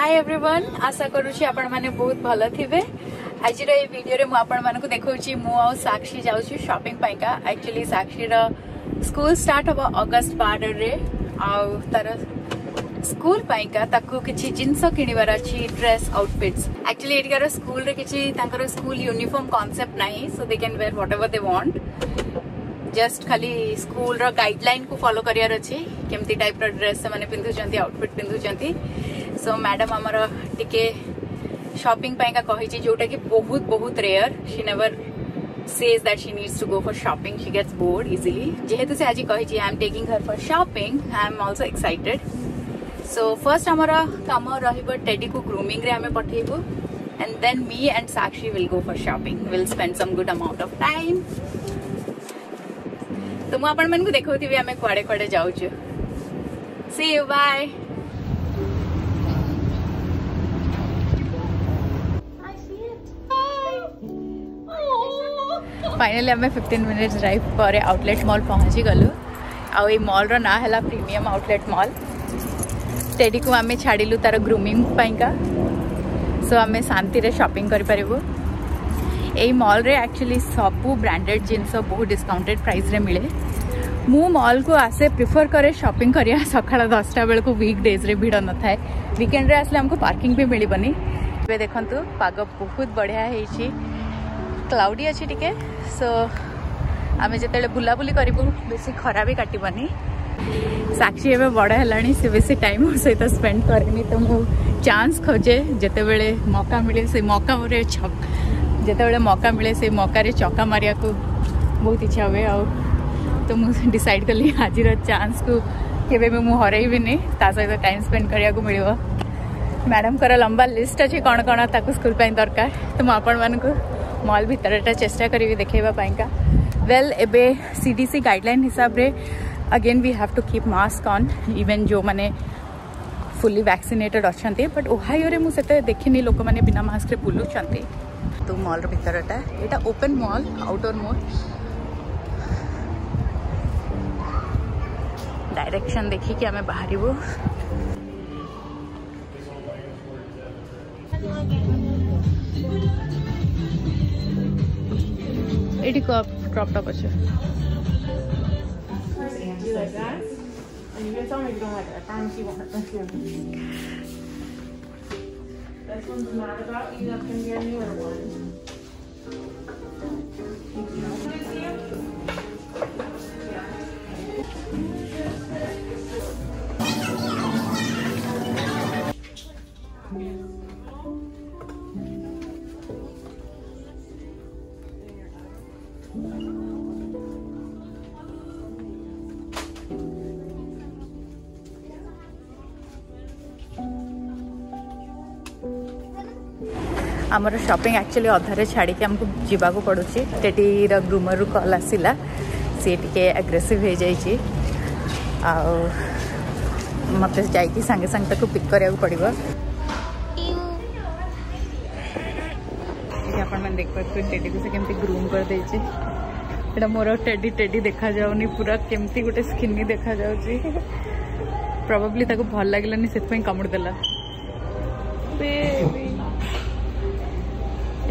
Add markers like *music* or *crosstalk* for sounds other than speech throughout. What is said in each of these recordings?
हाय everyone आशा कर आपण माने बहुत भल थिबे आज भिडियो रे मु आपण मु आ साक्षी जाउची शॉपिंग का एक्चुअली साक्षी स्कूल स्टार्ट हम अगस्त 12 रे आ स्कूल पाई का ताकु किछि जिंस अछि ड्रेस आउटफिट्स एक्चुअली स्कूल रे किछि तांकर स्कूल यूनिफॉर्म कांसेप्ट नाही so they can wear whatever they want just खाली स्कूल गाइडलाइन को फॉलो कर अछि केमती टाइप ड्रेस से माने पिंधु जंती आउटफिट पिंधु जंती सो मैडम आमर टिके शॉपिंग पाई का कही जोटा कि बहुत बहुत rare she never says that she needs to go for shopping she gets bored easily जेहेतु से आज कही I am taking her for shopping I am also excited so first I'm come ready को ग्रूमिंग रे आम पठेबू and then me and Sakshi will go for shopping will spend some good amount of time तो मुझे देखा थी आम कड़े कड़े जाऊ बाय फाइनाली आम फिफ्टन मिनिट्स ड्राइव पर आउटलेट मल पहुँची गलु आई मल ना है प्रिमियम आउटलेट मल से आम छाड़ू तार ग्रूमिंग का सो आम शांति सपिंग करूँ यही मल्रे एक्चुअली सबू ब्रांडेड जिनस बहुत डिस्काउंटेड प्राइस रे मिले मु मल को आसे प्रिफर करे शॉपिंग करिया सका दसटा को वीक डेज रे भिड न थाए वीकेंड आसले हमको पार्किंग भी मिलबनी देखु पाग बहुत बढ़िया होईची क्लाउडी अच्छे टिके सो आम जो बुलाबूली करूँ बेस खरा भी काटबानी साक्षी एवं बड़ है सी बेस टाइम मो सहित स्पेड करनी तो मुझे चान्स खोजे बड़े मौका मिले से मौका छक जिते बड़े मौका मिले से रे चका मारे बहुत इच्छा हुए आ तो मुझे डिसाइड कली आज चान्स को केवे भी मुझे हरइबिनी ता सहित टाइम स्पेड करा मिल मैडम ଲମ୍ବା लंबा लिस्ट अच्छे कौन ତାକୁ स्कूल दरकार तो मुझे ମଲ୍ ଭିତରଟା ଚେଷ୍ଟା କରିବି ଦେଖାଇବା ପାଇଁକା ୱେଲ୍ ଏବେ ସି ଡି ସି ଗାଇଡ଼ଲାଇନ୍ ହିସାବରେ again we have to keep mask on even jo mane fully vaccinated achanti but ohio re mu sete dekhini loko mane bina mask re bulu chanti to mall ro bhitar ta eta open mall outdoor mall direction देखिकी आम बाहर এটি crop top আছে This one's not about you, that's gonna be our newer one. আমার shopping actually ଅଧାରେ ଛାଡ଼ିକି ଆମକୁ ଯିବାକୁ ପଡ଼ୁଛି ସେଠିର ଗ୍ରୁମରରୁ କଲ୍ ଆସିଲା ସିଏ ଟିକେ ଆଗ୍ରେସିଭ୍ ହେଇଯାଇଛି ଆଉ ମୋତେ ଯାଇକି ସାଙ୍ଗେ ସାଙ୍ଗେ ତାକୁ ପିକ୍ କରିବାକୁ ପଡ଼ିବ ଆପଣମାନେ ଦେଖିପାରୁଥିବେ ଟେଡ଼ିକୁ ସେ କେମିତି ଗ୍ରୁମ୍ କରିଦେଇଛି ଏଇଟା ମୋର ଟେଡ଼ି ଟେଡ଼ି ଦେଖାଯାଉନି ପୁରା କେମିତି ଗୋଟେ ସ୍କିନି ଦେଖାଯାଉଛି ପ୍ରବାବଲି ତାକୁ ଭଲ ଲାଗିଲାନି ସେଥିପାଇଁ କାମୁଡ଼ି ଦେଲା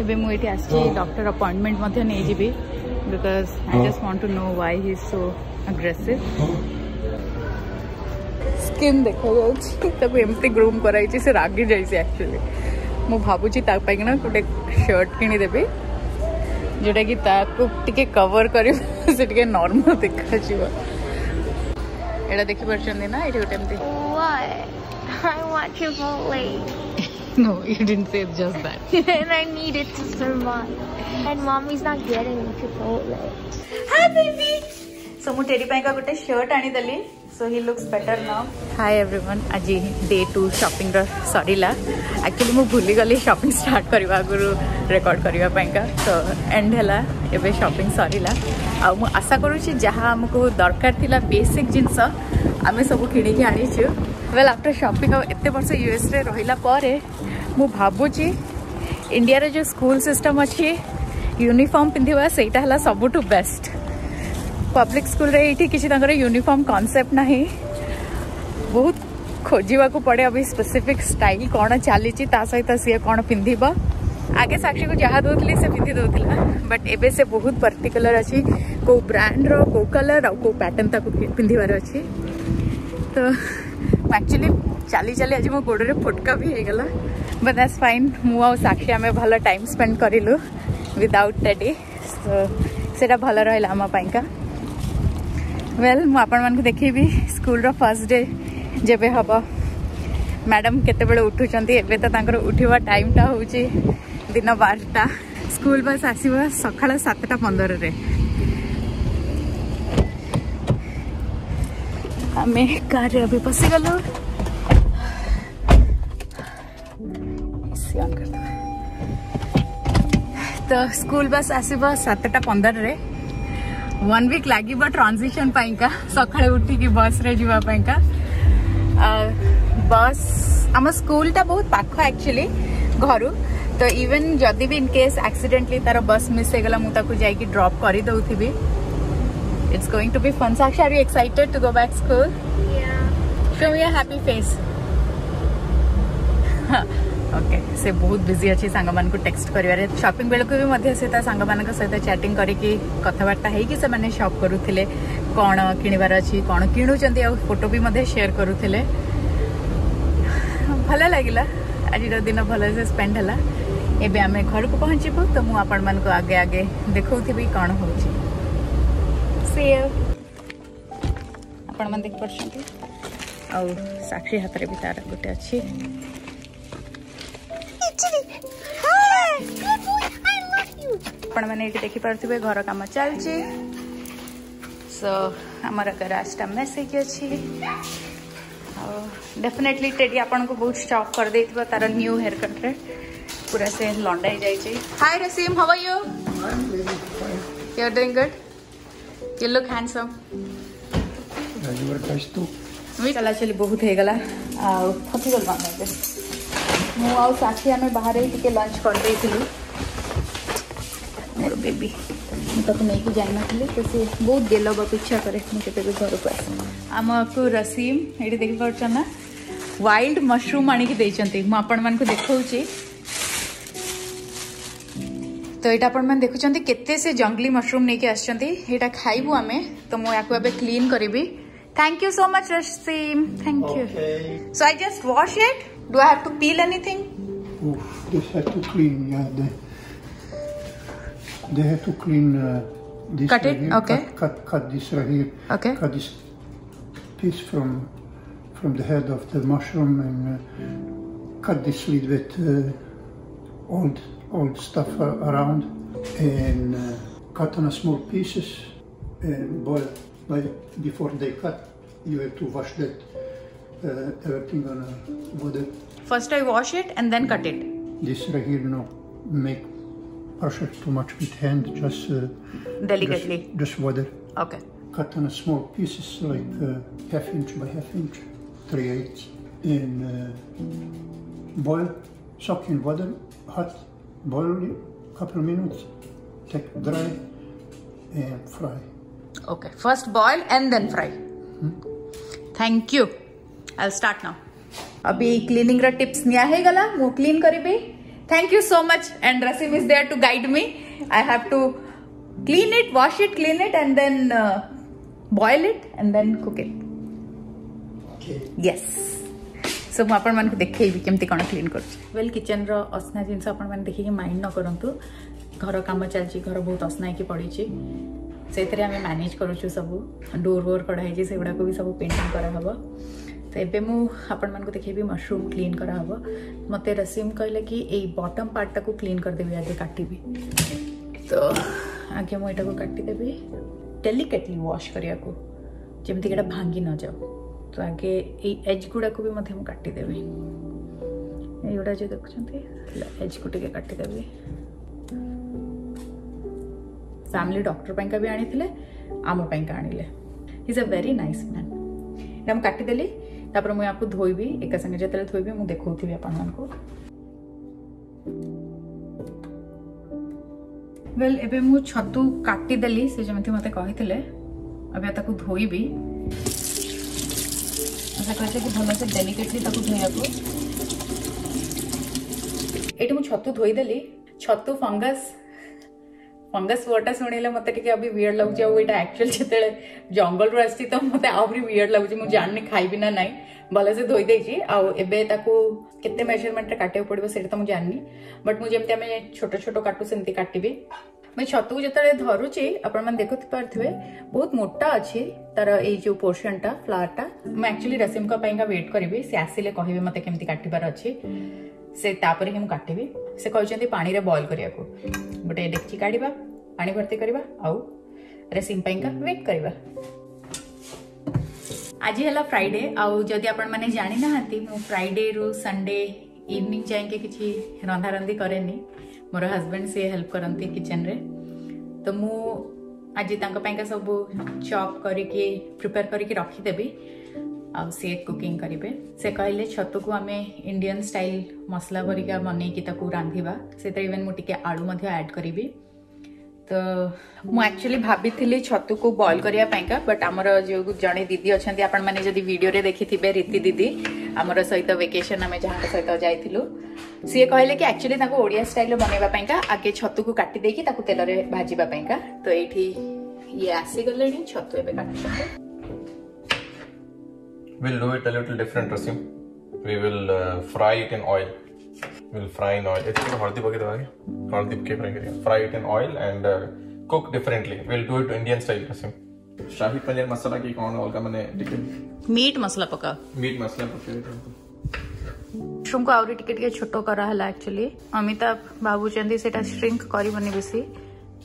ଏବେ ମୁଁ ଏଠି ଆସିଛି ଡକ୍ଟର ଆପଏଣ୍ଟମେଣ୍ଟ ମଧ୍ୟ ନେଇଯିବି because I just want to know why he so aggressive skin ଦେଖାଯାଉଛି ତାକୁ ଏମିତି ଗ୍ରୁମ୍ କରାଯାଇଛି ସେ ରାଗି ଯାଇଛି ଆକ୍ଚୁଆଲି ମୁଁ ଭାବୁଛି ତା ପାଇଁକିନା ଗୋଟେ ସର୍ଟ କିଣିଦେବି ଯେଉଁଟାକି ତାକୁ ଟିକେ କଭର୍ କରିବ ସେ ଟିକେ ନର୍ମାଲ୍ ଦେଖାଯିବ ଏଇଟା ଦେଖିପାରୁଛନ୍ତି ନା ଏଠି ଗୋଟେ ଏମିତି I want Chipotle. No, you didn't say it's just that. and I need it to survive. And mommy's not getting it. Chipotle. Hi, baby. So, mu teddy pai ka gote shirt ani dali. So he looks better now. Hi everyone. Aji day two shopping ra. sorry la. Actually mu bhuli gali shopping start kariba guru record kariba paika. So end hela ebe shopping sorry la. ଆଉ ମୁଁ ଆଶା କରୁଛି ଯାହା ଆମକୁ ଦରକାର ଥିଲା basic ଜିନିଷ ଆମେ ସବୁ କିଣିକି ଆଣିଛୁ वेल आफ्टर शॉपिंग एत वर्ष यूएस रहा मु भावुची इंडिया जो स्कूल सिस्टम अच्छे यूनिफर्म पिंधा से सब बेस्ट पब्लिक स्कूल ये किसी यूनिफर्म कनसेप्ट ना बहुत खोजाक पड़े अभी स्पेसिफिक स्टाइल कौन चली सहित सी कौन पिंध आगे साक्षी को जहाँ दूसरी से पिंधि दूसरा बट ए बहुत पर्टिकुलर अच्छी कौ ब्रांड रो कौ कलर आटर्न पिंधार अच्छी तो एक्चुअली ଚାଲି ଚାଲି ଆଜି ମୋ ଗୋଡ଼ରେ ଫୋଟକା ବି ହେଇଗଲା ବଟ୍ ଦାଟ୍ସ ଫାଇନ୍ ମୁଁ ଆଉ ସାକ୍ଷୀ ଆମେ ଭଲ ଟାଇମ୍ ସ୍ପେଣ୍ଡ କରିଲୁ ୱିଦାଉଟ୍ ଟେଡି ସୋ ସେଇଟା ଭଲ ରହିଲା ଆମ ପାଇଁକା ୱେଲ୍ ମୁଁ ଆପଣମାନଙ୍କୁ ଦେଖେଇବି ସ୍କୁଲର ଫାର୍ଷ୍ଟ ଡେ ଯେବେ ହେବ ମ୍ୟାଡ଼ାମ୍ କେତେବେଳେ ଉଠୁଛନ୍ତି ଏବେ ତ ତାଙ୍କର ଉଠିବା ଟାଇମ୍ଟା ହେଉଛି ଦିନ ବାରଟା ସ୍କୁଲ ବସ୍ ଆସିବ ସକାଳ ସାତଟା ପନ୍ଦରରେ ಆಮೇ ಕಾರ್ಯ ಅಭಿಪ್ರಾಯ ಸಿಗಲ್ಲ ତ ସ୍କୁଲ ବସ୍ ଆସିବ ସାତଟା ପନ୍ଦରରେ ୱାନ୍ ୱିକ୍ ଲାଗିବ ଟ୍ରାନ୍ଜିସନ୍ ପାଇଁକା ସକାଳେ ଉଠିକି ବସ୍ରେ ଯିବା ପାଇଁକା ବସ୍ ଆମ ସ୍କୁଲଟା ବହୁତ ପାଖ ଆକ୍ଚୁଆଲି ଘରୁ ତ ଇଭେନ୍ ଯଦି ବି ଇନ୍ କେସ୍ ଆକ୍ସିଡେଣ୍ଟଲି ତାର ବସ୍ ମିସ୍ ହେଇଗଲା ମୁଁ ତାକୁ ଯାଇକି ଡ୍ରପ୍ କରିଦେଉଥିବି it's going to be fun. Saksha, are you excited to go back to school? Yeah. Show me a happy face. Okay *laughs* से बहुत बिजी अच्छे सांग मान को टेक्स्ट कर सपिंग बेलू भी सांग मान सहित चैटिंग करी कथबार्ता होने सप करुले कौन किणवार अच्छी कौन किणुं फोटो भी शेयर करुले भल लगला आज दिन भल से स्पेड है घर को पहुँचबू तो मुझे आपण मानक आगे आगे देखा थी कौन हो साक्षी हाथ भी तार गोटे अच्छे आपने देखिपे घर कम चल आम आसटा मेसेज डेफिनेटली टेडी आपन को बहुत स्टॉप कर दे तार न्यू हेयर कट पूरा से लंडाई जाए hi Rasim how are you you are doing good you look handsome चला चली बहुत ହେଇଗଲା ଆଉ ଥକିଗଲୁ ଆମେ ଏବେ ମୁଁ ଆଉ ସାକ୍ଷୀ ଆମେ ବାହାରେ ଟିକେ ଲଞ୍ଚ କରିଦେଇଥିଲୁ ମୋର ବେବି ମୁଁ ତାକୁ ନେଇକି ଯାଇନଥିଲି ତ ସେ ବହୁତ ଗେଲ ହେବାକୁ ଇଚ୍ଛା କରେ ମୁଁ କେତେବେଳେ ଘରକୁ ଆସେ ଆମକୁ ରସିମ ଏଇଠି ଦେଖିପାରୁଛ ନା ୱାଇଲ୍ଡ ମସରୁମ୍ ଆଣିକି ଦେଇଛନ୍ତି ମୁଁ ଆପଣମାନଙ୍କୁ ଦେଖାଉଛି তো এটা আপনার দেখুছেন কেতে সে জঙ্গলি মশরুম নিয়ে আসছেন এটা খাইবু আমি তো মু এবে ক্লিন করবি thank you so much Rasim thank you so I just wash it do I have to peel anything This has to clean, yeah. They, they have to clean uh, this. Cut right it, here. okay. Cut, cut, cut this right here. Okay. Cut this piece from from the head of the mushroom and uh, cut this little bit uh, old old stuff around and uh, cut on small pieces and boil like before they cut you have to wash that uh, everything on a water first i wash it and then cut it this right here you know make pressure too much with hand just uh, delicately just, just, water okay cut on small pieces like uh, half inch by half inch three eighths and uh, boil soak in water hot boil couple of minutes, take dry and fry. Okay, first boil and then fry. Hmm? Thank you. I'll start now. अभी cleaning रा tips निया है गला मु clean करिबे thank you so much and Rasim is there to guide me I have to clean it wash it clean it and then boil it and then cook it yes so मुझे देखेबी केमती कौन clean कर well kitchen रसना आने देखिए mind न करूँ घर कम चल घर बहुत असना ही पड़ी से आम मैनेज कर सब डोर वोर कढ़ाई से गुड़ाक भी सब पेंटिंग कराव तो ये मुझे देखेबी मश्रूम क्लीन कराव मत रसीम कहला कि ये बटम पार्टा को क्लीन करदेवी आज काटी तो आगे मुझे काटिदेवि डेलिकेटली वाश करिया को जमीक भांगी न जाऊ तो आगे एज गुड़ाक भी मत काटिदेवि युवा जो देखते एज को टे काटिदेवि फैमिली डक्टर का भी आनी आमपाई का आणले is a very nice man ये मुझे काटिदेली तपर मुझे यहाँ धोबी एक सागे जो धोबी मुझे देखो थी आप वेल ए छतु काटिदेली सी जमी मत कही अब धोबी ଆଶା କରିଥିଲେ କି ଭଲସେ ଡେଲିକେଟଲି ତାକୁ ଧୋଇବାକୁ ଏଇଠି ମୁଁ ଛତୁ ଧୋଇଦେଲି ଛତୁ ଫଙ୍ଗସ୍ ଫଙ୍ଗସ୍ ୱାର୍ଡ଼ଟା ଶୁଣିଲେ ମୋତେ ଟିକେ ଆହୁରି ୱିୟର୍ଡ ଲାଗୁଛି ଆଉ ଏଇଟା ଆକ୍ଚୁଆଲି ଯେତେବେଳେ ଜଙ୍ଗଲରୁ ଆସିଛି ତ ମୋତେ ଆହୁରି ୱିୟର୍ଡ ଲାଗୁଛି ମୁଁ ଜାଣିନି ଖାଇବି ନା ନାହିଁ ଭଲସେ ଧୋଇ ଦେଇଛି ଆଉ ଏବେ ତାକୁ କେତେ ମେଜରମେଣ୍ଟରେ କାଟିବାକୁ ପଡ଼ିବ ସେଇଟା ତ ମୁଁ ଜାଣିନି ବଟ୍ ମୁଁ ଯେମିତି ଆମେ ଛୋଟ ଛୋଟ କାଟୁ ସେମିତି କାଟିବି ମୁଇଁ ଛତୁକୁ ଯେତେବେଳେ ଧରୁଛି ଆପଣମାନେ ଦେଖୁପାରୁଥିବେ ବହୁତ ମୋଟା ଅଛି ତାର ଏଇ ଯେଉଁ ପୋର୍ସନଟା ଫ୍ଲାୱାରଟା ମୁଁ ଆକ୍ଚୁଆଲି ରସିମଙ୍କ ପାଇଁକା ୱେଟ୍ କରିବି ସେ ଆସିଲେ କହିବେ ମୋତେ କେମିତି କାଟିବାର ଅଛି ସେ ତାପରେ ହିଁ ମୁଁ କାଟିବି ସେ କହିଛନ୍ତି ପାଣିରେ ବଏଲ୍ କରିବାକୁ ଗୋଟେ ଡେକ୍ଚି କାଢ଼ିବା ପାଣି ଭର୍ତ୍ତି କରିବା ଆଉ ରସିମ ପାଇଁକା ୱେଟ୍ କରିବା ଆଜି ହେଲା ଫ୍ରାଇଡେ ଆଉ ଯଦି ଆପଣମାନେ ଜାଣିନାହାନ୍ତି ମୁଁ ଫ୍ରାଇଡେରୁ ସନ୍ଡେ ଇଭିନିଂ ଯାଇକି କିଛି ରନ୍ଧାରନ୍ଧି କରେନି ମୋର ହଜବେଣ୍ଡ ସିଏ ହେଲ୍ପ କରନ୍ତି କିଚେନ୍ରେ ତ ମୁଁ ଆଜି ତାଙ୍କ ପାଇଁକା ସବୁ ଚପ୍ କରିକି ପ୍ରିପେୟାର କରିକି ରଖିଦେବି ଆଉ ସିଏ କୁକିଂ କରିବେ ସେ କହିଲେ ଛତୁକୁ ଆମେ ଇଣ୍ଡିଆନ୍ ଷ୍ଟାଇଲ୍ ମସଲା ପରିକା ବନେଇକି ତାକୁ ରାନ୍ଧିବା ସେଥିରେ ଇଭେନ୍ ମୁଁ ଟିକେ ଆଳୁ ମଧ୍ୟ ଆଡ଼୍ କରିବି ତ ମୁଁ ଆକ୍ଚୁଆଲି ଭାବିଥିଲି ଛତୁକୁ ବଏଲ୍ କରିବା ପାଇଁକା ବଟ୍ ଆମର ଯେଉଁ ଜଣେ ଦିଦି ଅଛନ୍ତି ଆପଣମାନେ ଯଦି ଭିଡ଼ିଓରେ ଦେଖିଥିବେ ରୀତି ଦିଦି ଆମର ସହିତ ଭେକେସନ୍ ଆମେ ଯାହାଙ୍କ ସହିତ ଯାଇଥିଲୁ ସିଏ କହିଲେ କି ଆକ୍ଚୁଆଲି ତାଙ୍କୁ ଓଡ଼ିଆ ଷ୍ଟାଇଲ୍ରେ ବନେଇବା ପାଇଁକା ଆଗେ ଛତୁକୁ କାଟି ଦେଇକି ତାକୁ ତେଲରେ ଭାଜିବା ପାଇଁକା ତ ଏଇଠି ଇଏ ଆସିଗଲେଣି ଛତୁ ଏବେ କାଟୁଛନ୍ତି We'll do it a little different, Rasim. We will uh, fry it in oil. We'll fry in oil. I think haldi bake dewage. Haldi bake fry karenge. Fry it in oil and uh, cook differently. We'll do it Indian style रसम. शाही पनीर मसाला की कौन ऑल का मैंने टिकट meat masala पका meat masala पका mushroom କୁ ଆହୁରି ଟିକେ ଟିକେ ଛୋଟ କରାହେଲା ଆକ୍ଚୁଆଲି ଅମିତାଭ ଭାବୁଛନ୍ତି ସେଟା ଶ୍ରିଙ୍କ କରିବନି ବେଶୀ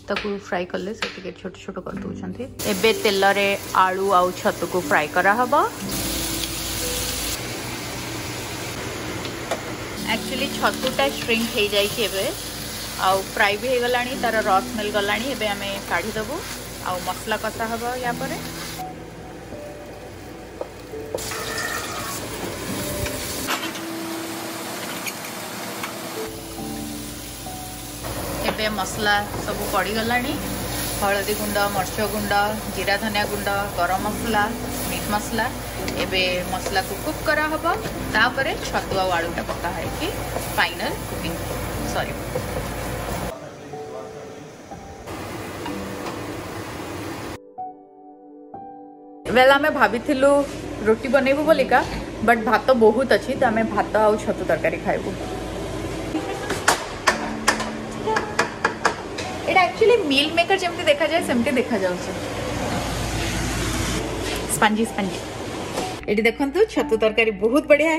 ତାକୁ ଫ୍ରାଏ କଲେ ସେ ଟିକେ ଛୋଟ ଛୋଟ କରିଦେଉଛନ୍ତି ଏବେ ତେଲରେ ଆଳୁ ଆଉ ଛତୁକୁ ଫ୍ରାଏ କରାହେବ ଆକ୍ଚୁଆଲି ଛତୁଟା ଶ୍ରିଙ୍କ୍ ହେଇଯାଇଛି ଏବେ ଆଉ ଫ୍ରାଏ ବି ହେଇଗଲାଣି ତା'ର ରସ୍ ମିଳିଗଲାଣି ଏବେ ଆମେ କାଢ଼ିଦେବୁ ଆଉ ମସଲା କଷା ହେବ ୟା ପରେ ଏବେ ମସଲା ସବୁ ପଡ଼ିଗଲାଣି ହଳଦୀ ଗୁଣ୍ଡ ମରିଚ ଗୁଣ୍ଡ ଜିରା ଧନିଆ ଗୁଣ୍ଡ ଗରମ ମସଲା ମିଟ୍ ମସଲା एबे मसला को कुक करा हबो तापर छतुआ आलूटा पका है कि फाइनल कुकिंग सॉरी वेल आम भाभी रोटी बनेबु बोलिका बट भात तो बहुत अच्छी तो आम भात तो आतु तरकारी खाइबु एक्चुअली मिल मेकर जमी देखा जाए सेमती देखा जा स्पंजी स्पंजी देखते छतु तरक बहुत बढ़िया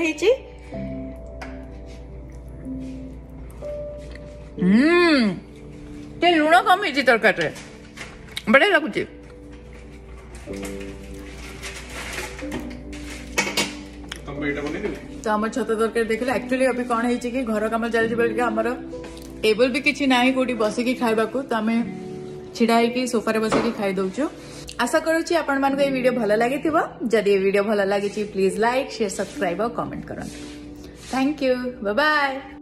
लुण कम हो तरक बढ़िया लगुच तो आम छत तरक देख ला एक्चुअली अभी कौन है कि घर कम चल आमर टेबल भी किसी ना कौटी खावाक तो आम ढाई सोफारे बस कि खाई আশা করুছি আপনার এই ভিডিও ভাল লাগি যদি এই ভিডিও ভাল লাগিছে প্লিজ লাইক সেয়ার সবসক্রাইব আর কমেন্ট করতে থ্যাংক ইউ বাই